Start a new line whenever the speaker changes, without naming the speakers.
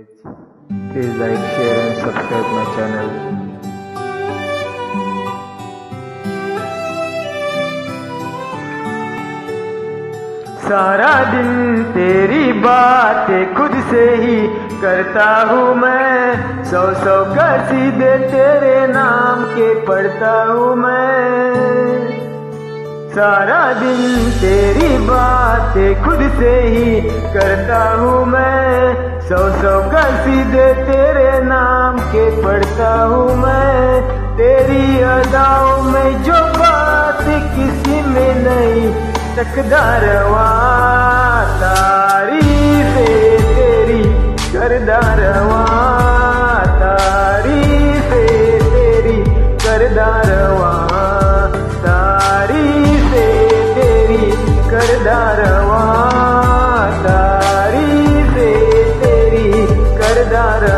Please like, share and subscribe my channel. सारा दिन तेरी बातें खुद से ही करता हूँ मैं। सौ सौ कसीदे तेरे नाम के पढ़ता हूँ मैं। सारा दिन तेरी बातें खुद से ही करता हूँ मैं। सौ सौ कसीदे तेरे नाम के पढ़ता हूँ मैं। तेरी अदाओं में जो बात किसी में नहीं तकदारवा तारीफे तेरी। करदारवा तारीफे तेरी। करदारवा तारीफे तेरी। करदारवा तारीफे तेरी करदारवा